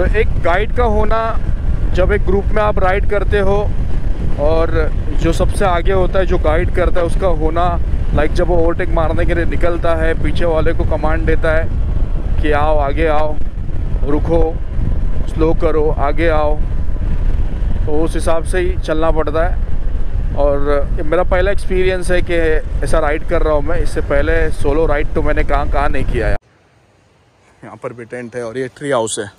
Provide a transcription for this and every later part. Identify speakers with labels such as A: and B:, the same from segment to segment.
A: तो एक गाइड का होना, जब एक ग्रुप में आप राइड करते हो, और जो सबसे आगे होता है, जो गाइड करता है, उसका होना लाइक जब वो ओवरटेक मारने के लिए निकलता है, पीछे वाले को कमांड देता है कि आओ, आगे आओ, रुको स्लो करो, आगे आओ तो उस हिसाब से ही चलना पड़ता है। और मेरा पहला एक्सपीरियंस है कि ऐसा राइड कर रहा हूँ मैं, इससे पहले सोलो राइड तो मैंने कहाँ कहाँ नहीं किया है यहाँ पर भी टेंट है और ये ट्री हाउस है।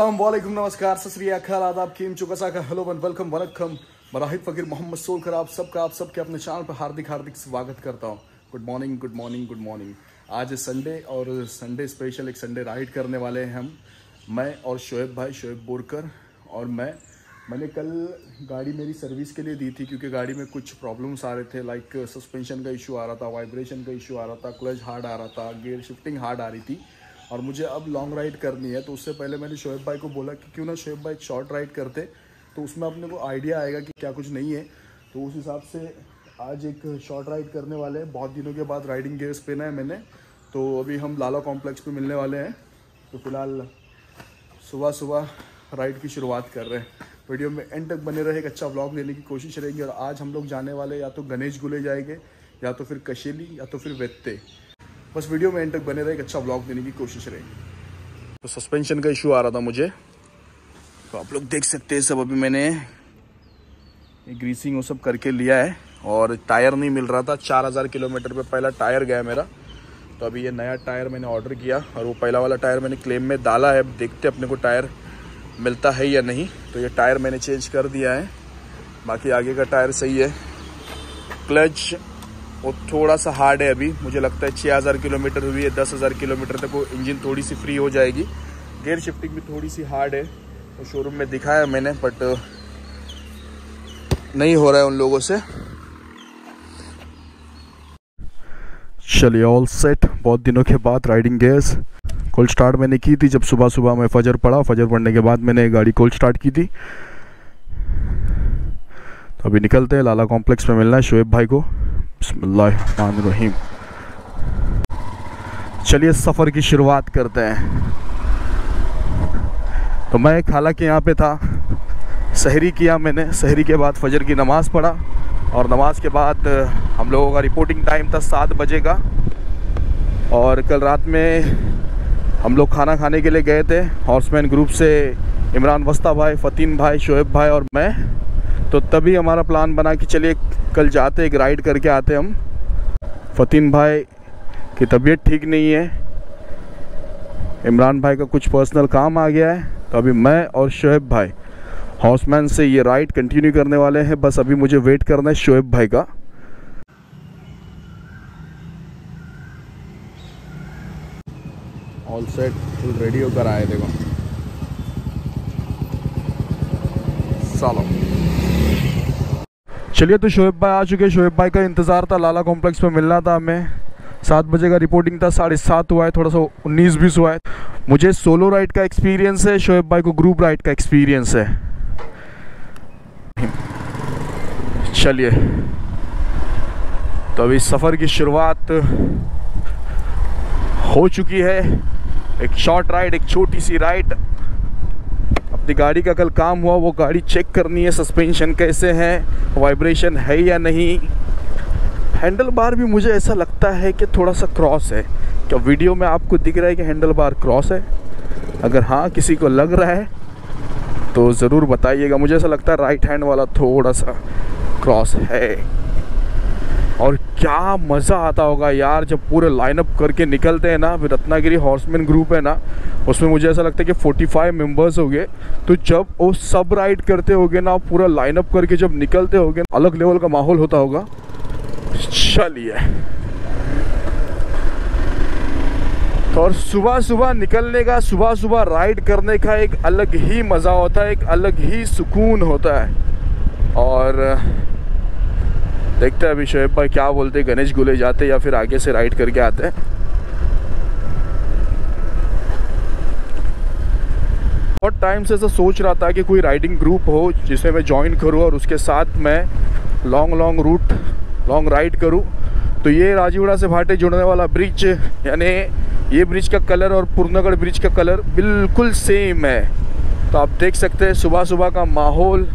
A: अस्सलाम वालेकुम नमस्कार सत श्री अकाल आदाब कीम चुकसा का हेलो वन वेलकम वनकम मराहिद फकीर मोहम्मद सोलकर आप सबका आप सबके अपने चैनल पर हार्दिक हार्दिक स्वागत करता हूँ। Good morning good morning good morning आज संडे और संडे स्पेशल एक संडे राइड करने वाले हैं हम। मैं और शोएब भाई, शोएब बोरकर और मैं। मैंने कल गाड़ी मेरी सर्विस के लिए दी थी क्योंकि गाड़ी में कुछ प्रॉब्लम्स आ रहे थे लाइक सस्पेंशन का इशू आ रहा था वाइब्रेशन का इशू आ रहा था क्लच हार्ड आ रहा था गियर शिफ्टिंग हार्ड आ रही थी। और मुझे अब लॉन्ग राइड करनी है तो उससे पहले मैंने शोएब भाई को बोला कि क्यों ना शोएब भाई शॉर्ट राइड करते। तो उसमें अपने को आइडिया आएगा कि क्या कुछ नहीं है। तो उस हिसाब से आज एक शॉर्ट राइड करने वाले हैं। बहुत दिनों के बाद राइडिंग गेयर्स पहना है मैंने। तो अभी हम लाला कॉम्प्लेक्स पे मिलने वाले हैं। तो फ़िलहाल सुबह सुबह राइड की शुरुआत कर रहे हैं। वीडियो में एंड तक बने रहे, एक अच्छा ब्लॉग लेने की कोशिश रहेगी। और आज हम लोग जाने वाले या तो गणेश गुले जाएँगे, या तो फिर कशेली, या तो फिर वेत्ते। बस वीडियो में एंड तक बने रहे, एक अच्छा ब्लॉग देने की कोशिश रहेगी तो सस्पेंशन का इशू आ रहा था मुझे। तो आप लोग देख सकते हैं सब, अभी मैंने ग्रीसिंग वो सब करके लिया है, और टायर नहीं मिल रहा था। 4000 किलोमीटर पे पहला टायर गया मेरा। तो अभी ये नया टायर मैंने ऑर्डर किया, और वो पहला वाला टायर मैंने क्लेम में डाला है। अब देखते अपने को टायर मिलता है या नहीं। तो ये टायर मैंने चेंज कर दिया है। बाकी आगे का टायर सही है। क्लच वो थोड़ा सा हार्ड है अभी। मुझे लगता है 6000 किलोमीटर हुई है 10000 किलोमीटर तक वो इंजन थोड़ी सी फ्री हो जाएगी। गेयर शिफ्टिंग भी थोड़ी सी हार्ड है तो शोरूम में दिखाया मैंने बट नहीं हो रहा है उन लोगों से। चलिए ऑल सेट बहुत दिनों के बाद राइडिंग गेयर्स कोल्ड स्टार्ट मैंने की थी जब सुबह सुबह मैं फजर पड़ा। फजर पड़ने के बाद मैंने गाड़ी कोल्ड स्टार्ट की थी। तो अभी निकलते हैं, लाला कॉम्प्लेक्स में मिलना है, शोएब भाई को। रहीम चलिए सफ़र की शुरुआत करते हैं। तो मैं एक हालाँकि यहाँ पे था। शहरी किया मैंने। शहरी के बाद फजर की नमाज़ पढ़ा और नमाज़ के बाद हम लोगों का रिपोर्टिंग टाइम था सात बजे का और कल रात में हम लोग खाना खाने के लिए गए थे। हॉर्समैन ग्रुप से इमरान वस्ता भाई, फ़तीन भाई, शोएब भाई और मैं। तो तभी हमारा प्लान बना कि चलिए कल जाते, एक राइड करके आते हम। फ़तीन भाई की तबीयत ठीक नहीं है। इमरान भाई का कुछ पर्सनल काम आ गया है। तो अभी मैं और शोएब भाई हॉर्समैन से ये राइड कंटिन्यू करने वाले हैं। बस अभी मुझे वेट करना है शोएब भाई का। ऑल सेट फुल रेडी होकर आए देखो। सालो। चलिए तो शोएब भाई आ चुके शोएब भाई का इंतज़ार था, लाला कॉम्प्लेक्स पे मिलना था हमें। सात बजे का रिपोर्टिंग था, साढ़े सात हुआ है, थोड़ा सा उन्नीस बीस हुआ है। मुझे सोलो राइड का एक्सपीरियंस है, शोएब भाई को ग्रुप राइड का एक्सपीरियंस है। चलिए तो अभी सफ़र की शुरुआत हो चुकी है। एक शॉर्ट राइड एक छोटी सी राइड अपनी गाड़ी का कल काम हुआ, वो गाड़ी चेक करनी है सस्पेंशन कैसे हैं वाइब्रेशन है या नहीं। हैंडल बार भी मुझे ऐसा लगता है कि थोड़ा सा क्रॉस है। क्या वीडियो में आपको दिख रहा है कि हैंडल बार क्रॉस है? अगर हाँ किसी को लग रहा है तो ज़रूर बताइएगा। मुझे ऐसा लगता है राइट हैंड वाला थोड़ा सा क्रॉस है। और क्या मज़ा आता होगा यार जब पूरे लाइनअप करके निकलते हैं ना रत्नागिरी हॉर्समैन ग्रुप है ना, उसमें मुझे ऐसा लगता है कि 45 मेंबर्स हो गए। तो जब वो सब राइड करते होगे ना, पूरा लाइनअप करके जब निकलते होगे, अलग लेवल का माहौल होता होगा। चलिए। तो और सुबह सुबह निकलने का सुबह सुबह राइड करने का एक अलग ही मज़ा होता है, एक अलग ही सुकून होता है। और देखते हैं अभी शोएब भाई क्या बोलते हैं, गणेश गुले जाते या फिर आगे से राइड करके आते हैं। बहुत टाइम से ऐसा सोच रहा था कि कोई राइडिंग ग्रुप हो जिसे मैं ज्वाइन करूँ और उसके साथ मैं long long route long ride करूँ। तो ये राजीवड़ा से भाटे जुड़ने वाला ब्रिज यानी ये ब्रिज का कलर और पूर्णगढ़ ब्रिज का कलर बिल्कुल सेम है। तो आप देख सकते हैं सुबह सुबह का माहौल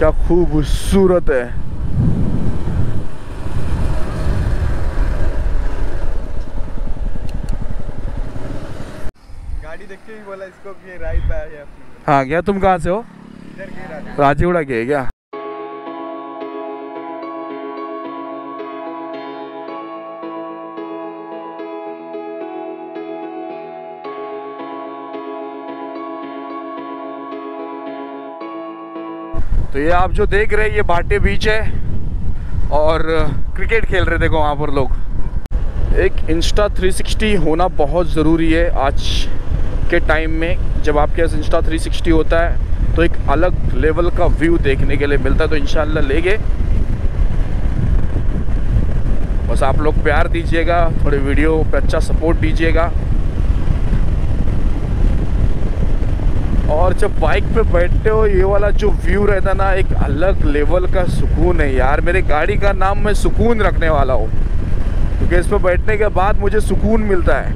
A: क्या खूबसूरत है।
B: गाड़ी देख के ही बोला इसको कि राइड पे आ गया
A: हाँ गया? तुम कहाँ से हो? राजीवड़ा के है क्या? तो ये आप जो देख रहे हैं, ये भाटे बीच है और क्रिकेट खेल रहे देखो वहाँ पर लोग। एक इंस्टा 360 होना बहुत ज़रूरी है आज के टाइम में। जब आपके पास इंस्टा 360 होता है तो एक अलग लेवल का व्यू देखने के लिए मिलता है तो इंशाल्लाह लेंगे। बस आप लोग प्यार दीजिएगा, थोड़े वीडियो पे अच्छा सपोर्ट दीजिएगा। और जब बाइक पे बैठते हो, ये वाला जो व्यू रहता ना, एक अलग लेवल का सुकून है यार। मेरे गाड़ी का नाम मैं सुकून रखने वाला हूँ। क्योंकि इस पर बैठने के बाद मुझे सुकून मिलता है।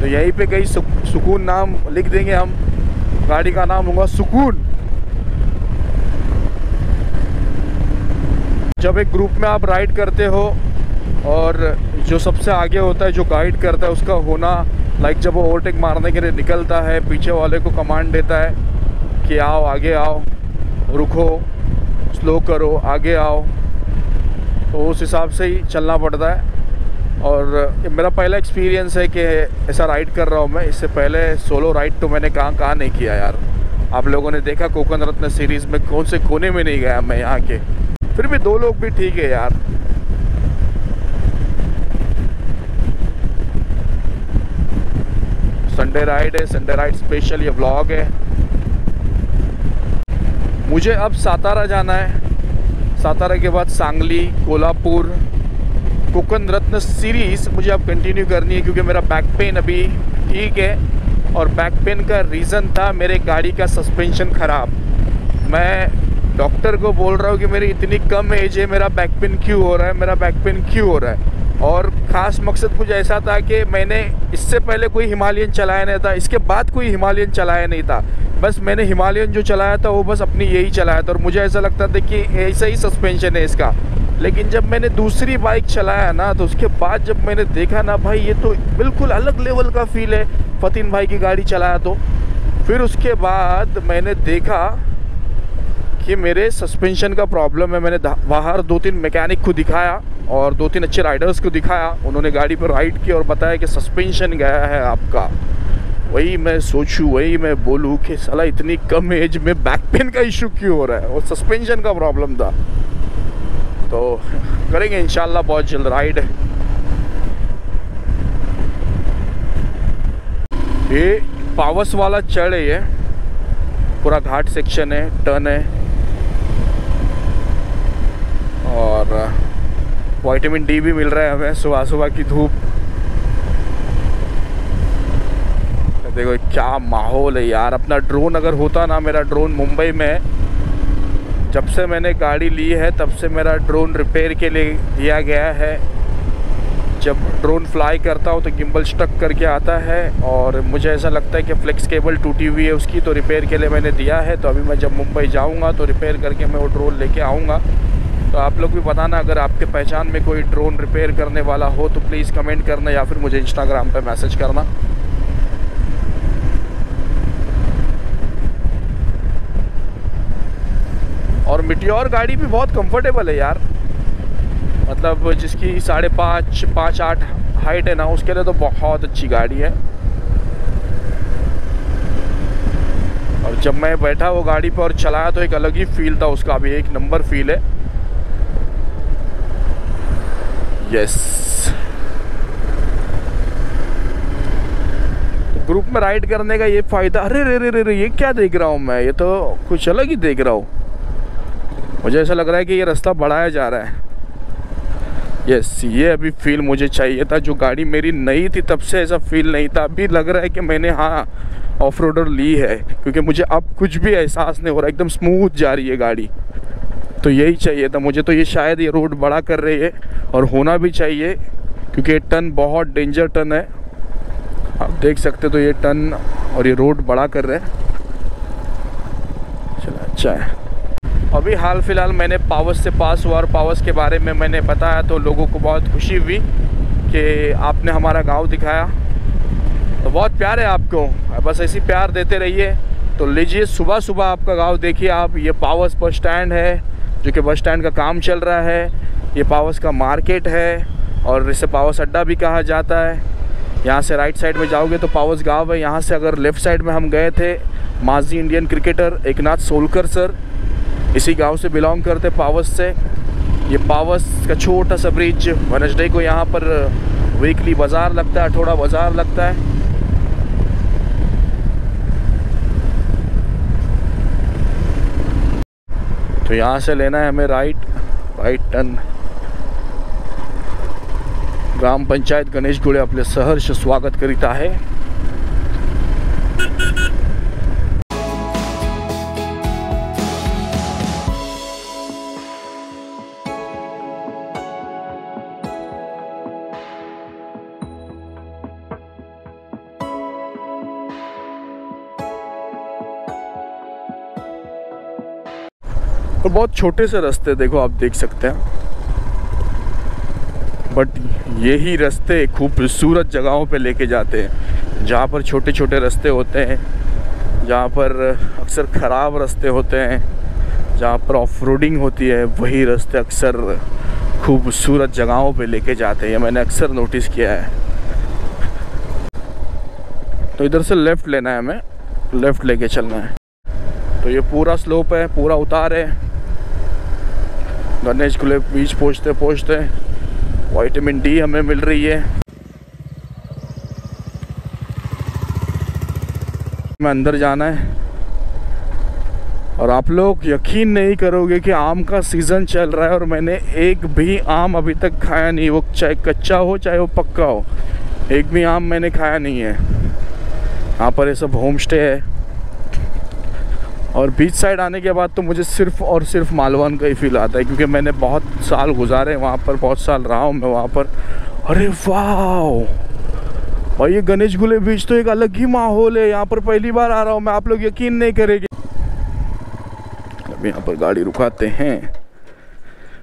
A: तो यहीं पे कहीं सुक- सुकून नाम लिख देंगे हम। गाड़ी का नाम होगा सुकून। जब एक ग्रुप में आप राइड करते हो, और जो सबसे आगे होता है, जो गाइड करता है, उसका होना लाइक जब वो ओवरटेक मारने के लिए निकलता है, पीछे वाले को कमांड देता है कि आओ, आगे आओ, रुको स्लो करो, आगे आओ। तो उस हिसाब से ही चलना पड़ता है। और मेरा पहला एक्सपीरियंस है कि ऐसा राइड कर रहा हूँ मैं। इससे पहले सोलो राइड तो मैंने कहाँ कहाँ नहीं किया यार। आप लोगों ने देखा कोकन रत्न सीरीज़ में कौन से कोने में नहीं गया मैं यहाँ के। फिर भी दो लोग भी ठीक है यार। संडे राइड है संडे राइड स्पेशल ये व्लॉग है। मुझे अब सातारा जाना है। सातारा के बाद सांगली, कोल्हापुर कोकन रत्न सीरीज़ मुझे अब कंटिन्यू करनी है क्योंकि मेरा बैक पेन अभी ठीक है और बैक पेन का रीज़न था मेरे गाड़ी का सस्पेंशन ख़राब। मैं डॉक्टर को बोल रहा हूँ कि मेरी इतनी कम एज है, मेरा बैक पेन क्यों हो रहा है, मेरा बैक पेन क्यों हो रहा है? और ख़ास मकसद कुछ ऐसा था कि मैंने इससे पहले कोई हिमालयन चलाया नहीं था, इसके बाद कोई हिमालयन चलाया नहीं था। बस मैंने हिमालयन जो चलाया था, वो बस अपनी यही चलाया था और मुझे ऐसा लगता था कि ऐसा ही सस्पेंशन है इसका। लेकिन जब मैंने दूसरी बाइक चलाया ना तो उसके बाद जब मैंने देखा ना भाई, ये तो बिल्कुल अलग लेवल का फील है। फतिन भाई की गाड़ी चलाया तो। फिर उसके बाद मैंने देखा कि मेरे सस्पेंशन का प्रॉब्लम है। मैंने बाहर दो तीन मैकेनिक को दिखाया और दो तीन अच्छे राइडर्स को दिखाया। उन्होंने गाड़ी पर राइड किया और बताया कि सस्पेंशन गया है आपका। वही मैं सोचूं, वही मैं बोलूँ कि साला इतनी कम एज में बैक पेन का इशू क्यों हो रहा है? और सस्पेंशन का प्रॉब्लम था। तो करेंगे इंशाल्लाह बहुत जल्द राइड ये पावस वाला चढ़ है। ये पूरा घाट सेक्शन है टर्न है। और वाइटामिन डी भी मिल रहा है हमें, सुबह सुबह की धूप। देखो क्या माहौल है यार, अपना ड्रोन अगर होता ना मेरा ड्रोन मुंबई में, जब से मैंने गाड़ी ली है, तब से मेरा ड्रोन रिपेयर के लिए दिया गया है। जब ड्रोन फ्लाई करता हूँ तो गिम्बल स्टक करके आता है और मुझे ऐसा लगता है कि फ्लेक्स केबल टूटी हुई है उसकी तो रिपेयर के लिए मैंने दिया है। तो अभी मैं जब मुंबई जाऊँगा तो रिपेयर करके मैं वो ड्रोन लेके आऊँगा। तो आप लोग भी बताना, अगर आपके पहचान में कोई ड्रोन रिपेयर करने वाला हो तो प्लीज़ कमेंट करना या फिर मुझे इंस्टाग्राम पर मैसेज करना। और मिट्योर गाड़ी भी बहुत कंफर्टेबल है यार। मतलब जिसकी साढ़े पाँच पाँच आठ हाइट है ना, उसके लिए तो बहुत अच्छी गाड़ी है। और जब मैं बैठा वो गाड़ी पर और चलाया तो एक अलग ही फील था, उसका अभी एक नंबर फील है। यस ग्रुप में राइड करने का ये फ़ायदा, अरे रे रे रे रे ये क्या देख रहा हूँ मैं? ये तो कुछ अलग ही देख रहा हूँ। मुझे ऐसा लग रहा है कि ये रास्ता बढ़ाया जा रहा है। यस ये अभी फील मुझे चाहिए था, जो गाड़ी मेरी नई थी, तब से ऐसा फील नहीं था। अभी लग रहा है कि मैंने हाँ ऑफ़ रोडर ली है, क्योंकि मुझे अब कुछ भी एहसास नहीं हो रहा, एकदम स्मूथ जा रही है गाड़ी। तो यही चाहिए था मुझे तो ये शायद ये रोड बड़ा कर रही है, और होना भी चाहिए, क्योंकि ये टर्न बहुत डेंजर टर्न है। आप देख सकते तो ये टर्न और ये रोड बड़ा कर रहे हैं। चलो अच्छा है। अभी हाल फ़िलहाल मैंने पावस से पास हुआ और पावस के बारे में मैंने बताया तो लोगों को बहुत खुशी हुई कि आपने हमारा गाँव दिखाया। तो बहुत प्यार है आपको। बस ऐसी प्यार देते रहिए। तो लीजिए सुबह सुबह आपका गाँव देखिए आप। ये पावस बस स्टैंड है, जो कि बस स्टैंड का काम चल रहा है। ये पावस का मार्केट है और इसे पावस अड्डा भी कहा जाता है। यहाँ से राइट साइड में जाओगे तो पावस गाँव है। यहाँ से अगर लेफ़्ट साइड में हम गए थे, माजी Indian cricketer Eknath Solkar sir इसी गाँव से बिलोंग करते पावस से। ये पावस का छोटा सा ब्रिज वेनसडे को यहाँ पर वीकली बाज़ार लगता है, अठोड़ा बाज़ार लगता है। तो यहाँ से लेना है हमें राइट राइट टर्न। ग्राम पंचायत गणेश गुळे आपले सहर्ष स्वागत करीत आहे बहुत छोटे से रास्ते देखो, आप देख सकते हैं। बट यही रास्ते खूबसूरत जगहों पे लेके जाते हैं, जहाँ पर छोटे छोटे रास्ते होते हैं, जहाँ पर अक्सर ख़राब रास्ते होते हैं, जहाँ पर ऑफ़ होती है, वही रास्ते अक्सर खूबसूरत जगहों पे लेके जाते हैं मैंने अक्सर नोटिस किया है। तो इधर से लेफ़्ट लेना है हमें लेफ़्ट लेके चलना है। तो ये पूरा स्लोप है, पूरा उतार है। गणेश खुले बीच पहुँचते पहुँचते विटामिन डी हमें मिल रही है। मैं अंदर जाना है। और आप लोग यकीन नहीं करोगे कि आम का सीज़न चल रहा है और मैंने एक भी आम अभी तक खाया नहीं। वो चाहे कच्चा हो, चाहे वो पक्का हो, एक भी आम मैंने खाया नहीं है। यहाँ पर ये सब होम स्टे है। और बीच साइड आने के बाद तो मुझे सिर्फ़ और सिर्फ़ मालवान का ही फील आता है, क्योंकि मैंने बहुत साल गुजारे वहाँ पर, बहुत साल रहा हूँ मैं वहाँ पर। अरे वाह और ये गणेश गुले बीच तो एक अलग ही माहौल है, यहाँ पर पहली बार आ रहा हूँ मैं, आप लोग यकीन नहीं करेंगे। अब यहाँ पर गाड़ी रुकाते हैं।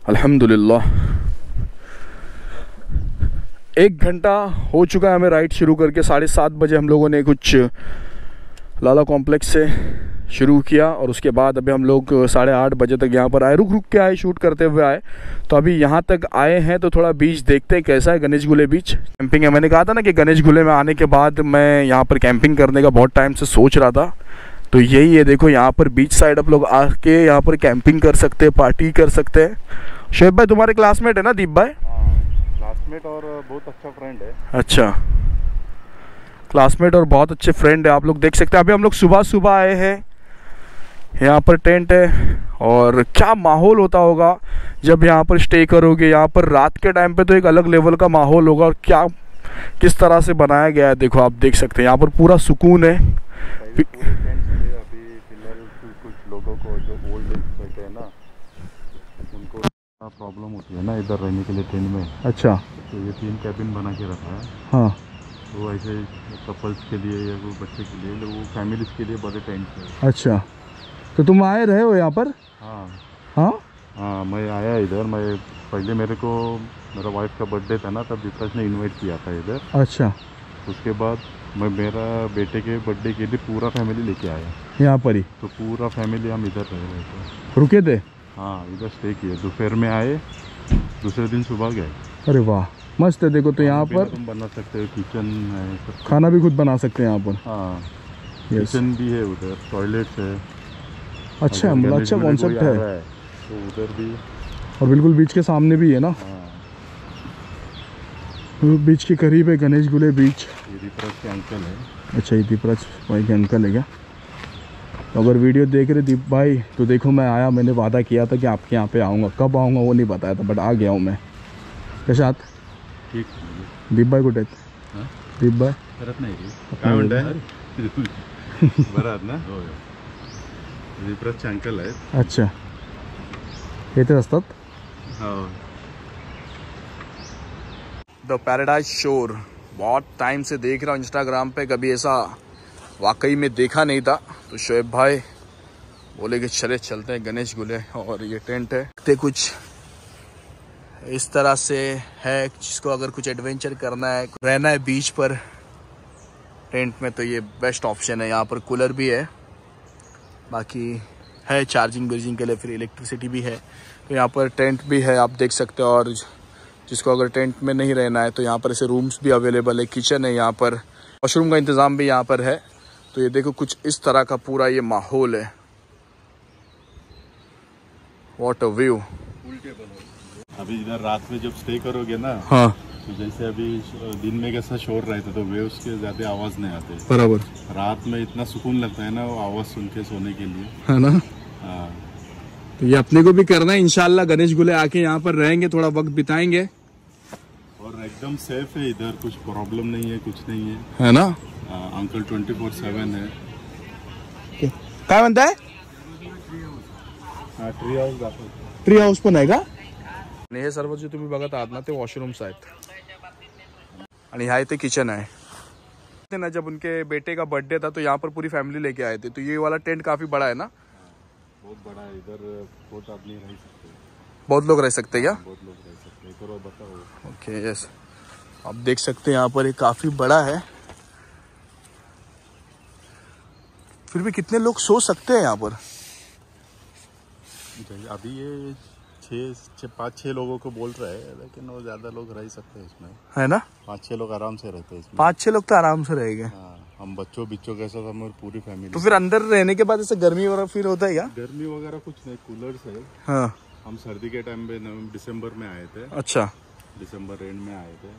A: अल्हम्दुलिल्लाह। एक घंटा हो चुका है हमें राइड शुरू करके, साढ़े सात बजे हम लोगों ने कुछ लाला कॉम्प्लेक्स से शुरू किया और उसके बाद अभी हम लोग साढ़े आठ बजे तक यहाँ पर आए रुक रुक के आए शूट करते हुए आए। तो अभी यहाँ तक आए हैं तो थोड़ा बीच देखते हैं कैसा है गणेश गुले बीच। कैंपिंग है मैंने कहा था ना कि गणेश गुले में आने के बाद मैं यहाँ पर कैंपिंग करने का बहुत टाइम से सोच रहा था। तो यही है देखो यहाँ पर बीच साइड आप लोग आके यहाँ पर कैंपिंग कर सकते हैं पार्टी कर सकते हैं। शोएब भाई तुम्हारे क्लासमेट है ना दीप भाई?
B: क्लासमेट और बहुत अच्छा फ्रेंड है।
A: अच्छा। क्लासमेट और बहुत अच्छे फ्रेंड है आप लोग देख सकते हैं। अभी हम लोग सुबह सुबह आए हैं। यहाँ पर टेंट है और क्या माहौल होता होगा जब यहाँ पर स्टे करोगे? यहाँ पर रात के टाइम पे तो एक अलग लेवल का माहौल होगा और क्या किस तरह से बनाया गया है? देखो आप देख सकते हैं। यहाँ पर पूरा सुकून है।
B: पहले दो टेंट से अभी कुछ कुछ लोगों को जो ओल्ड एज बैठे हैं ना उनको प्रॉब्लम होती है ना इधर रहने के लिए ट्रेन में?
A: अच्छा।
B: तो ये तीन कैबिन बना के रखा है।
A: हाँ।
B: तो ऐसे कपल्स के लिए या कोई बच्चे के लिए वो फैमिलीज़ के लिए बड़े टेंट है
A: अच्छा। तो तुम आए रहे हो यहाँ पर?
B: हाँ।
A: हाँ?
B: हाँ मैं आया इधर मैं पहले मेरे को मेरा वाइफ का बर्थडे था ना तब विकास ने इनवाइट किया था इधर।
A: अच्छा।
B: उसके बाद मैं मेरा बेटे के बर्थडे के लिए पूरा फैमिली लेके आया।
A: यहाँ पर ही?
B: तो पूरा फैमिली हम इधर रह रहे थे।
A: रुके थे?
B: हाँ इधर स्टे किए। दोपहर में आए दूसरे दिन सुबह गए।
A: अरे वाह मस्त है। देखो तो यहाँ पर
B: तुम बना सकते हो किचन है
A: खाना भी खुद बना सकते हैं यहाँ पर।
B: हाँ। किचन भी है उधर टॉयलेट्स है।
A: अच्छा मतलब अच्छा
B: में कोई
A: कॉन्सेप्ट है।
B: तो उधर भी।
A: और बिल्कुल बीच के सामने भी है ना?
B: हाँ।
A: बीच के करीब है गणेश गुले बीच।
B: के अंकल है।
A: अच्छा ये दीपराज भाई के अंकल है क्या? तो अगर वीडियो देख रहे दीप भाई तो देखो मैं आया मैंने वादा किया था कि आपके यहाँ पे आऊँगा। कब आऊँगा वो नहीं बताया था बट आ गया हूँ मैं। आहात
B: ठीक
A: दीपबाई कुठे आहेत
B: हाँ?
A: दीपबाई
B: करत हो विप्रतचे अंकल आहेत.
A: अच्छा. येतेच असतात?
B: हो.
A: द पैराडाइज शोर बहुत टाइम से देख रहा हूँ इंस्टाग्राम पे कभी ऐसा वाकई में देखा नहीं था। तो शोएब भाई बोले कि चले चलते हैं गणेश गुले और ये टेंट है। ते कुछ इस तरह से है जिसको अगर कुछ एडवेंचर करना है रहना है बीच पर टेंट में तो ये बेस्ट ऑप्शन है। यहाँ पर कूलर भी है। बाकी है चार्जिंग बिर्जिंग के लिए फिर इलेक्ट्रिसिटी भी है। तो यहाँ पर टेंट भी है आप देख सकते हो और जिसको अगर टेंट में नहीं रहना है तो यहाँ पर ऐसे रूम्स भी अवेलेबल है किचन है यहाँ पर। वॉशरूम का इंतज़ाम भी यहाँ पर है। तो ये देखो कुछ इस तरह का पूरा ये माहौल है। वॉट अ व्यू
B: अभी इधर रात में जब स्टे करोगे ना
A: हाँ।
B: तो जैसे अभी दिन में कैसा शोर रहता तो वेव्स के ज़्यादा आवाज़ नहीं आते।
A: बराबर।
B: रात में इतना सुकून लगता है ना वो आवाज़ सुन के सोने के लिए।
A: है ना?
B: हाँ।
A: तो ये अपने को भी करना है इंशाल्लाह गणेश गुले आके यहाँ पर रहेंगे थोड़ा वक्त बिताएँगे।
B: और एकदम सेफ़ है इधर कुछ प्रॉब्लम नहीं है कुछ नहीं है।
A: है ना?
B: हाँ, अंकल ट्वेंटी फोर सेवन है?
A: काय म्हणताय
B: हा ट्री हाऊस
A: पण आहे का आणि हे सर्व जे तुम्ही बघत आहात ना ते वॉशरूम्स आहेत आणि ह्या इथे किचन है थे ना जब उनके बेटे का बर्थडे था तो यहाँ पर पूरी फैमिली लेके आए थे. तो ये वाला टेंट काफ़ी बड़ा है ना?
B: बहुत बड़ा है. इधर बहुत आदमी रह सकते हैं.
A: बहुत लोग रह सकते हैं क्या?
B: बहुत लोग रह सकते हैं. बताओ.
A: ओके यस आप देख सकते हैं यहाँ पर ये काफ़ी बड़ा है. फिर भी कितने लोग सो सकते हैं यहाँ पर?
B: अभी ये छः छः पाँच छः लोगों को बोल रहे है लेकिन वो ज़्यादा लोग रह सकते हैं इसमें।
A: है ना?
B: पाँच छः लोग आराम से रहते हैं इसमें।
A: पाँच छह लोग तो आराम से रहेंगे।
B: हाँ हम बच्चों बिच्चों के साथ हमारी पूरी फैमिली
A: तो फिर अंदर रहने के बाद ऐसे गर्मी वगैरह फील होता है क्या?
B: गर्मी वगैरह कुछ नहीं कूलर्स है।
A: हाँ।
B: हम सर्दी के टाइम पे दिसंबर में आए थे।
A: अच्छा।
B: दिसंबर एंड में आए थे।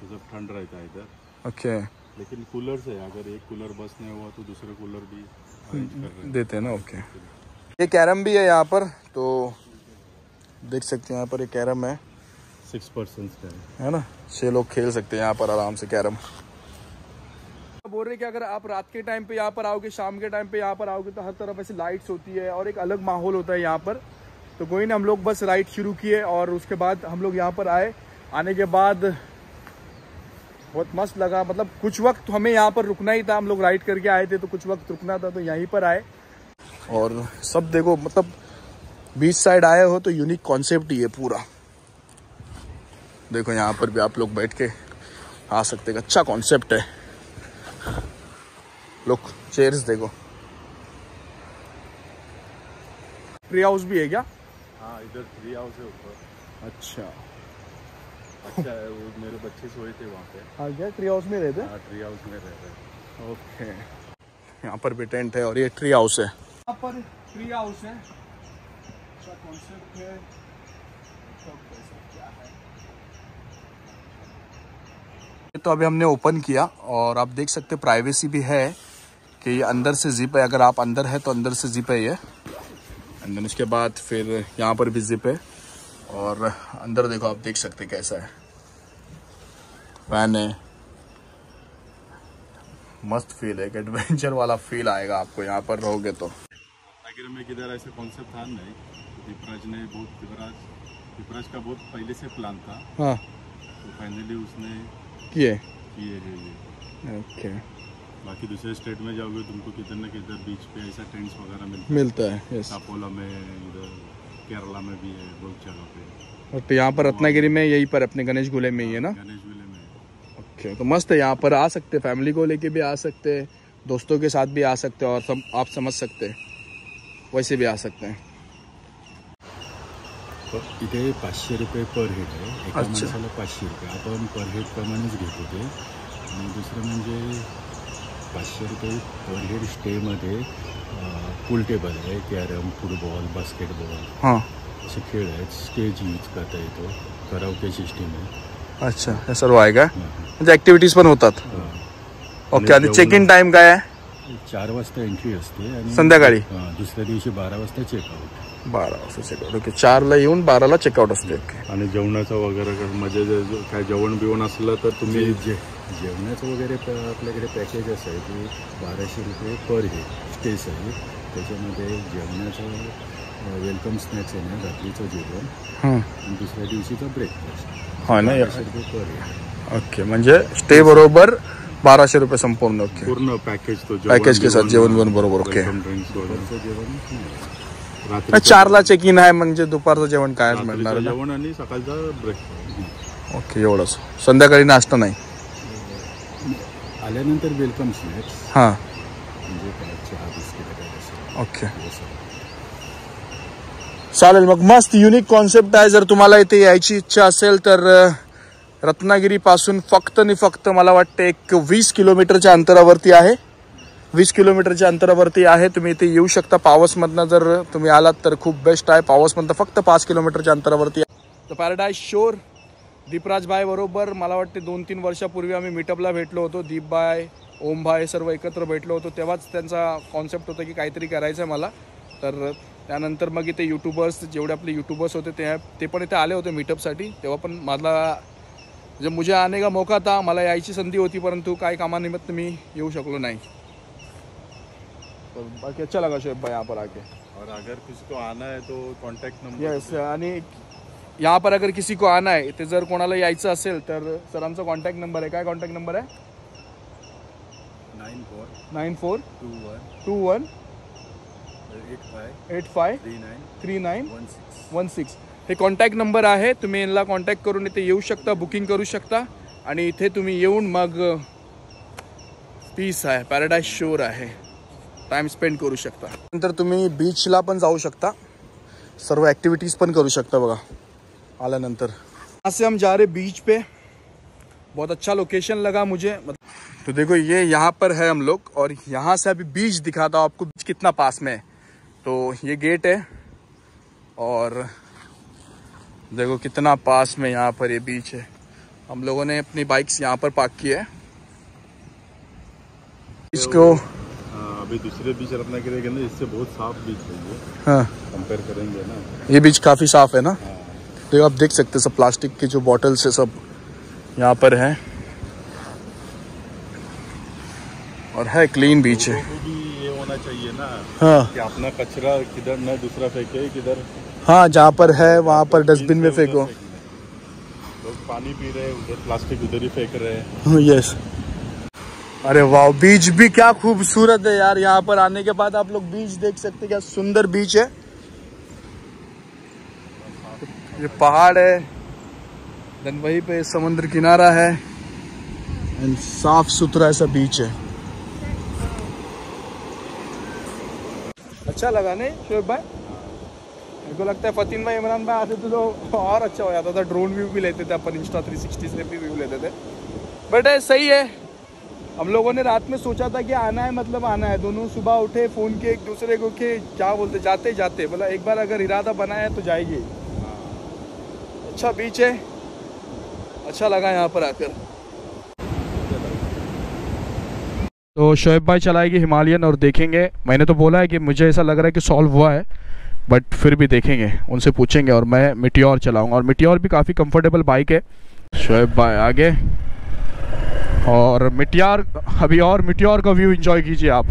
B: तो सब ठंड रहता है इधर।
A: ओके।
B: लेकिन कूलर से अगर एक कूलर बस नहीं हुआ तो दूसरे कूलर भी
A: देते हैं ना ओके। ये कैरम भी है यहाँ पर तो देख सकते हैं यहाँ पर ये कैरम है।
B: सिक्स है।
A: है ना? छह लोग खेल सकते हैं यहाँ पर आराम से कैरम। बोल रहे कि अगर आप रात के टाइम पे यहाँ पर आओगे शाम के टाइम पे यहाँ पर आओगे तो हर तरफ़ ऐसी लाइट्स होती है और एक अलग माहौल होता है यहाँ पर। तो कोई ना हम लोग बस राइड शुरू किए और उसके बाद हम लोग यहाँ पर आए। आने के बाद बहुत मस्त लगा। मतलब कुछ वक्त हमें यहाँ पर रुकना ही था। हम लोग राइड करके आए थे तो कुछ वक्त रुकना था तो यहीं पर आए। और सब देखो मतलब बीच साइड आए हो तो यूनिक कॉन्सेप्ट ही है पूरा। देखो यहाँ पर भी आप लोग बैठ के आ सकते हैं। अच्छा कॉन्सेप्ट है। लोग चेयर्स देखो। ट्री हाउस भी है क्या?
B: हाँ इधर ट्री हाउस है ऊपर।
A: अच्छा।
B: अच्छा है वो मेरे बच्चे सोए थे वहाँ पे।
A: हाँ क्या? ट्री हाउस में रहते
B: हाँ ट्री हाउस में रह रहे हैं
A: ओके यहाँ पर भी टेंट है और ये ट्री हाउस है। यहाँ पर ट्री हाउस है। अच्छा कॉन्सेप्ट है। तो अभी हमने ओपन किया और आप देख सकते प्राइवेसी भी है कि ये अंदर से जिप है। अगर आप अंदर है तो अंदर से जिप है ये। एंड देन उसके बाद फिर यहाँ पर भी जिप है। और अंदर देखो आप देख सकते कैसा है। फ़ैन है। मस्त फील है। एक एडवेंचर वाला फील आएगा आपको। यहाँ पर रहोगे तो।
B: में किधर ऐसे कॉन्सेप्ट था? नहीं। दीपराज ने बहुत दीपराज दीपराज का बहुत पहले से प्लान था।
A: हाँ।
B: तो फाइनली उसने
A: किए।
B: किए है ये।
A: ओके
B: बाकी दूसरे स्टेट में जाओगे तुमको किधर न किधर बीच पे ऐसा टेंट्स वगैरह मिलते
A: मिलता है यस
B: अपोला में इधर केरला में भी है बहुत जगह पे।
A: बट यहाँ पर रत्नागिरी में यहीं पर अपने गणेश गुले में ही है ना?
B: गणेश विले में।
A: ओके तो मस्त है यहाँ पर आ सकते फैमिली को लेके भी आ सकते हैं दोस्तों के साथ भी आ सकते हैं और सब आप समझ सकते हैं वैसे भी आ सकते हैं।
B: इथे पाचशे रुपये पर हेड आहे. एका
A: अच्छा.
B: माणसाला पाचशे रुपये. आपण पर हेड प्रमाणेच घेत होते. आणि दुसरं म्हणजे पाचशे रुपये पर हेड स्टेमध्ये पूल टेबल आहे कॅरम फुटबॉल बास्केटबॉल
A: हाँ.
B: असे खेळ आहेत. स्टेज यूज़ करता येतो. करावके सिस्टीम आहे.
A: अच्छा. हे सर्व आहे का?
B: हं.
A: म्हणजे ऍक्टिव्हिटीज पण होतात. ओके आणि चेक इन टाइम काय आहे?
B: चार वाजता एंट्री असते आणि
A: संध्याकाळी?
B: हाँ, दुसऱ्या दिवशी बारा वाजता चेकआउट
A: बारा वाजता चेकआउट ओके चारला येऊन बाराला चेकआउट असते. ओके
B: आणि जेवणाचं वगैरे म्हणजे जे- जे काय जेवण बिवण असलं तर तुम्ही
C: जे जेवणाचं वगैरे प- आपल्याकडे पॅकेज असं आहे की बाराशे रुपये पर हे स्टेज आहे. त्याच्यामध्ये जेवणाचं वेलकम स्नॅक्स आहे ना रात्रीचं जेवण.
A: हं.
C: आणि दुसऱ्या दिवशीचा ब्रेकफास्ट
A: हा ना
C: बाराशे रुपये पर हे
A: ओके म्हणजे स्टे बरोबर बाराशे रुपये संपूर्ण ओके.
B: पूर्ण पॅकेज तो
A: पॅकेज के साथ जेवण बिवण बरोबर ओके.
B: ड्रिंक्स वगैरे.
C: जेवण
A: चारला चेक इन आहे म्हणजे दुपारचं जेवण काय मिळणार?
B: जेवण आणि सकाळचा ब्रेकफास्ट
A: ओके एवढंच. संध्याकाळी नाश्ता नाही.
C: आल्यानंतर वेलकम स्नॅक्स
A: हां.
C: म्हणजे काय चहा बिस्किट काय असं
A: ओके. चालेल मग मस्त युनिक कॉन्सेप्ट आहे. जर तुम्हाला इथे यायची इच्छा असेल तर अ, रत्नागिरीपासून फक्त आणि फक्त मला वाटतं एक वीस किलोमीटरच्या अंतरावरती आहे. वीस किलोमीटरच्या अंतरावरती आहे. तुम्ही इथे येऊ शकता. पावसमधनं जर तुम्ही आलात तर खूप बेस्ट आहे. पावसमधनं फक्त पाच किलोमीटरच्या अंतरावरती आहे. तर पॅराडाईज शोर दीपराज बरोबर. मला वाटते दोन तीन वर्षापूर्वी आम्ही मीटअपला भेटलो होतो. दीपबाय ओमभाई सर्व एकत्र भेटलो होतो. तेव्हाच त्यांचा कॉन्सेप्ट होता की काहीतरी करायचं आहे मला. तर त्यानंतर मग इथे यूट्यूबर्स जेवढे आपले यूट्यूबर्स होते ते ते पण इथे आले होते मीटअपसाठी तेव्हा पण मला जे मुझे आने का मौका था मला यायची संधी होती परंतु काय कामानिमित्त मी येऊ शकलो नाही. तर बाकी अच्छा लगा शोएब भाई यहाँ पर आके।
B: और अगर किसी को आना है तो कॉन्टॅक्ट नंबर
A: येस आणि यहाँ पर अगर किसी को आना है इथे जर कोणाला यायचं असेल तर सरांचा कॉन्टॅक्ट नंबर आहे. काय कॉन्टॅक्ट नंबर आहे?
C: Nine four
A: nine four
C: two one
A: two one
C: eight five
A: eight five
C: three nine
A: three nine
C: one six.
A: One six हे कॉन्टॅक्ट नंबर आहे. तुम्ही यांना कॉन्टॅक्ट करून इथे येऊ शकता बुकिंग करू शकता. आणि इथे तुम्ही येऊन मग पीस आहे पॅराडाईज शोर आहे. टाइम स्पेंड करू शकता. नंतर तुम्ही बीचला पण जाऊ शकता. सर्व ॲक्टिव्हिटीज पण करू शकता बघा. आल्यानंतर. यहाँ से हम जा रहे बीच पे. बहुत अच्छा लोकेशन लगा मुझे. तो देखो ये यहाँ पर है हम लोग और यहाँ से अभी बीच दिखाता हूँ आपको बीच कितना पास में है। तो ये गेट है और देखो कितना पास में यहाँ पर ये बीच है। हम लोगों ने अपनी बाइक्स यहाँ पर पार्क की है। इसको
B: अभी दूसरे बीच रत्नागिरी के अंदर इससे बहुत साफ़ बीच है ये।
A: हाँ।
B: कंपेयर करेंगे ना।
A: ये बीच काफ़ी साफ़ है ना? हाँ। तो आप देख सकते हैं सब प्लास्टिक की जो बॉटल्स है सब यहाँ पर है। और है क्लीन बीच है।
B: भी ये होना चाहिए ना
A: हाँ।
B: कि अपना कचरा किधर न दूसरा फेंके किधर।
A: हाँ जहाँ पर है वहाँ पर डस्टबिन में फेंको।
B: लोग पानी पी रहे हैं उधर प्लास्टिक उधर ही फेंक रहे हैं।
A: यस अरे वाह, बीच भी क्या खूबसूरत है यार, यहाँ पर आने के बाद आप लोग बीच देख सकते क्या सुंदर बीच है। ये पहाड़ है देन वहीं पे समुद्र किनारा है एंड साफ़ सुथरा ऐसा बीच है। अच्छा लगा नहीं, शोएब भाई? मेरे को लगता है फतीन भाई, इमरान भाई आते थे तो और अच्छा हो जाता था ड्रोन व्यू भी लेते थे अपन इंस्टा 360 से भी व्यू लेते थे। बट सही है हम लोगों ने रात में सोचा था कि आना है मतलब आना है। दोनों सुबह उठे, फ़ोन के एक दूसरे को के क्या बोलते, जाते जाते। बोला, एक बार अगर इरादा बनाया है तो जाएगी। अच्छा बीच है। अच्छा लगा यहाँ पर आकर। तो शोएब भाई चलाएगी हिमालयन और देखेंगे। मैंने तो बोला है कि मुझे ऐसा लग रहा है कि सॉल्व हुआ है बट फिर भी देखेंगे। उनसे पूछेंगे और मैं मिट्योर चलाऊँगा। और मिट्योर भी काफ़ी कंफर्टेबल बाइक है। शोएब भाई आगे। और मिट्यार, अभी और मिट्योर का व्यू एंजॉय कीजिए आप।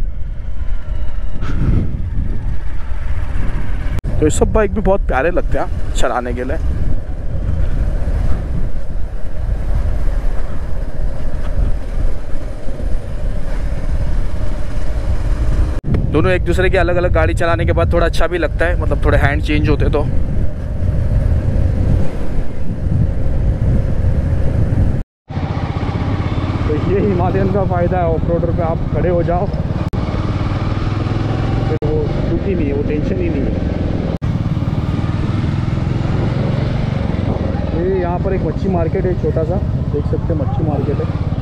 A: तो ये सब बाइक भी बहुत प्यारे लगते हैं चलाने के लिए। दोनों एक दूसरे की अलग अलग गाड़ी चलाने के बाद थोड़ा अच्छा भी लगता है मतलब थोड़े हैंड चेंज होते तो। हिमालयन का फ़ायदा है ऑफ़ रोडर पर आप खड़े हो जाओ। फिर वो ही नहीं है, वो टेंशन ही नहीं है। ये यहाँ पर एक मच्छी मार्केट है छोटा सा, देख सकते हैं, मच्छी मार्केट है।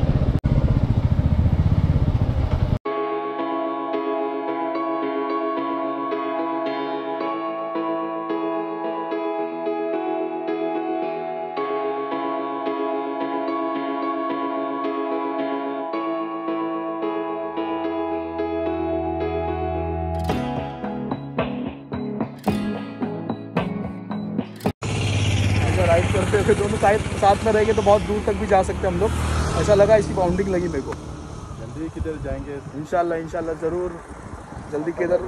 A: करते हुए दोनों साइड साथ में रहेंगे तो बहुत दूर तक भी जा सकते हैं हम लोग। ऐसा लगा इसकी बाउंडिंग लगी मेरे को।
B: जल्दी किधर जाएँगे?
A: इंशाल्लाह इंशाल्लाह ज़रूर। जल्दी किधर?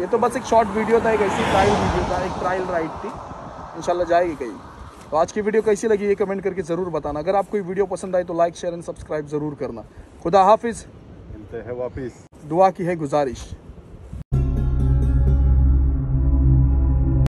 A: ये तो बस एक शॉर्ट वीडियो था एक ऐसी ट्रायल वीडियो था एक ट्रायल राइड थी। इंशाल्लाह जाएगी कहीं। तो आज की वीडियो कैसी लगी ये कमेंट करके ज़रूर बताना। अगर आपको ये वीडियो पसंद आई तो लाइक शेयर एंड सब्सक्राइब ज़रूर करना। खुदा हाफिज़।
B: मिलते हैं वापिस।
A: दुआ की है गुजारिश।